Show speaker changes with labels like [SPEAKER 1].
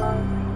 [SPEAKER 1] Bye.